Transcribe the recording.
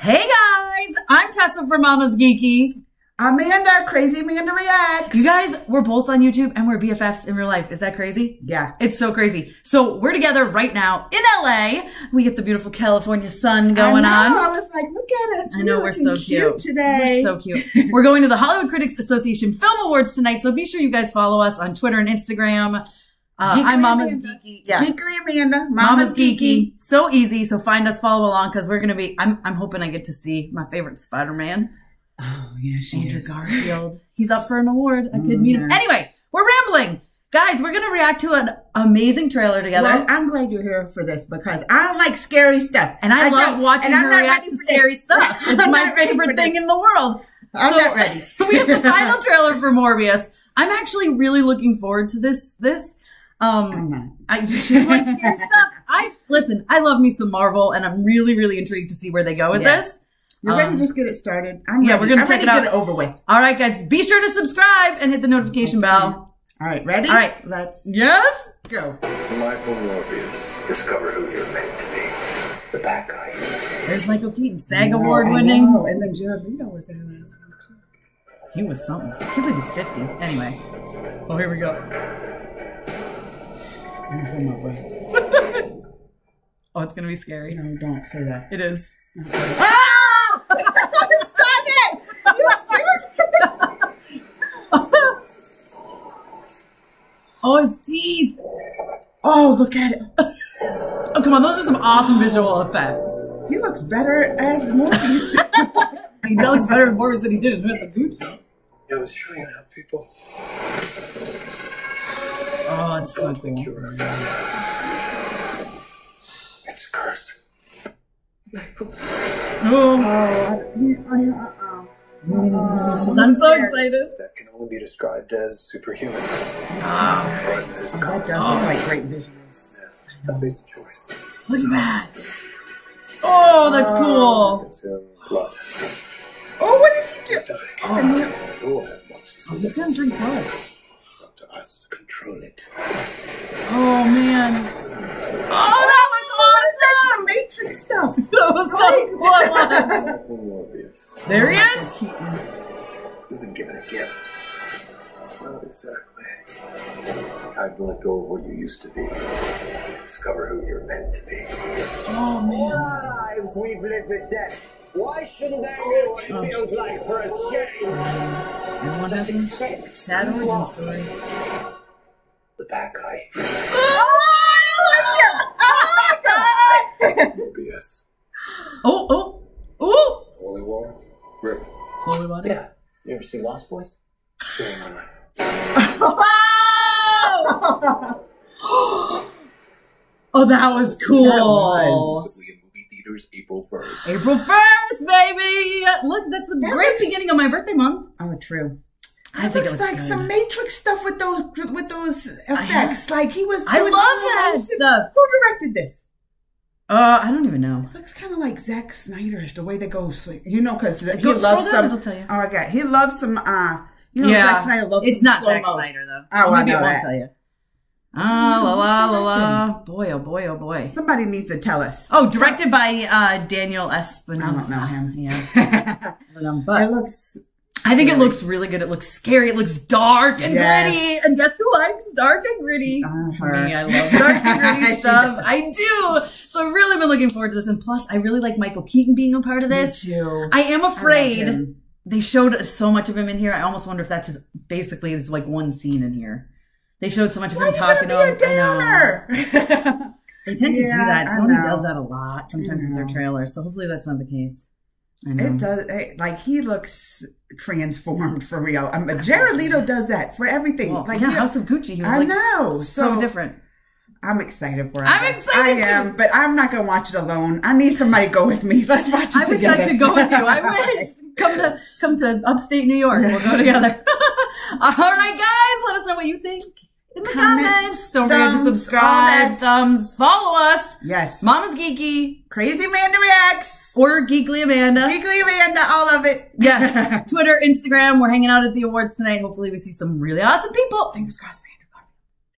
Hey guys, I'm Tessa from Mama's Geeky. Amanda, Crazy Amanda Reacts. You guys, we're both on YouTube and we're BFFs in real life. Is that crazy? Yeah. It's so crazy. So we're together right now in LA. We get the beautiful California sun going I know, on. I was like, look at us. I know we're, looking so cute. today. We're so cute. we're going to the Hollywood Critics Association Film Awards tonight, so be sure you guys follow us on Twitter and Instagram. Uh, I'm Mama's Amanda. Geeky. Yeah. Geekly Amanda. Mama's, Mama's Geeky. geeky. So easy. So find us, follow along, because we're gonna be. I'm. I'm hoping I get to see my favorite Spider-Man, Oh, yeah, she Andrew is. Garfield. He's up for an award. I could meet him. Mhm. Anyway, we're rambling, guys. We're gonna react to an amazing trailer together. Well, I'm glad you're here for this because I don't like scary stuff. and I, love don't- watching and I'm her not react to scary this. stuff. It's my favorite thing this. in the world. I'm So- not ready. we have the final trailer for Morbius. I'm actually really looking forward to this. This. Um, I'm not. I she scary stuff. I listen. I love me some Marvel, and I'm really, really intrigued to see where they go with Yeah. this. You're ready Um, to just get it started? I'm yeah, ready. we're gonna I'm check ready it to out. get it over with. All right, guys, be sure to subscribe and hit the notification bell. All right, ready? All right. Let's Yes. go. Michael Morbius. Discover who you're meant to be. The bad guy. There's Michael Keaton, SAG I award know, winning. And then Jared Leto was there last night, too. He was something. I can't believe he's 50. Anyway. Oh, here we go. I'm gonna hold my breath. Oh, it's gonna be scary. No, don't say that. It is. Oh! Stop it! You scared Oh, his teeth. Oh, look at it. Oh, come on. Those are some awesome visual effects. He looks better as Morbius. He looks better in Morbius than he did in Mr. Gucci. I was trying to help people. Oh, it's so God, the cool. It's a curse. Michael. Oh, uh-uh. I'm so excited. That can only be described as superhuman. Ah, But there's a That cost. does look like great visuals. Yeah. A choice. look at that. Oh, that's cool. Consume blood. Oh, what did he do? Die. You'll have much to Oh, he's gonna drink blood. It's to us to control it. Oh man. Oh, that was Some Matrix stuff. That was so cool. Oh, Michael Morbius. There he is. You've been given a gift. Not exactly. Time to let go of what you used to be. Discover who you're meant to be. Oh man. lives we've lived with death. Why shouldn't they know what it feels like for a change? Everyone has a sad origin story. The bad guy. Morbius. Oh, my God! oh, oh. oh! Holy War. Rip. Holy water. Yeah. You ever see Lost Boys? During. Oh, that was cool. That was. Possibly in movie theaters April 1st. April 1st, baby. Look, that's the That great looks- beginning of my birthday month. Oh, true. I It think it looks like good. some Matrix stuff with those with those effects. Like he was. I love that motion. stuff. Who directed this? Uh, I don't even know. Looks kind of like Zack Snyder's the way they go. So, you know, because he Go- loves scroll down, some. it'll tell you. Oh my god, he loves some. Uh, you know, Zack Snyder loves. It's some not Zack slow-mo. Snyder though. Oh, I Maybe know it won't that. tell you. Ah, la la la la. Boy, oh boy, oh boy. Somebody needs to tell us. Oh, directed by uh, Daniel Espinosa. I don't know him. Yeah, I but it looks. I think it looks really good. It looks scary. It looks dark and Yes. gritty. And guess who likes dark and gritty? Uh, For me, I love dark and gritty stuff. does. I do. So I've really been looking forward to this. And plus, I really like Michael Keaton being a part of Me this. too. I am afraid him. they showed so much of him in here. I almost wonder if that's his basically his like one scene in here. They showed so much of him talking be to a him. They tend to do that. Sony does that a lot sometimes with their trailers. So hopefully that's not the case. I know. It does. It, like he looks transformed for real. Um, I mean, Jared Leto does that for everything. Well, like yeah, he- House of Gucci. He was I like know. so, So, different. I'm excited for it. I'm excited I am, but I'm not gonna watch it alone. I need somebody to go with me. Let's watch it I wish together. I could go with you. I wish. Come to come to upstate New York. We'll go together. All right, guys. Let us know what you think in the comments. Don't forget to subscribe, thumbs, follow us. Yes. Mama's Geeky Crazy Amanda reacts. or Geekly Amanda. Geekly Amanda, all of it. Yes. Twitter, Instagram. We're hanging out at the awards tonight. Hopefully, we see some really awesome people. Fingers crossed.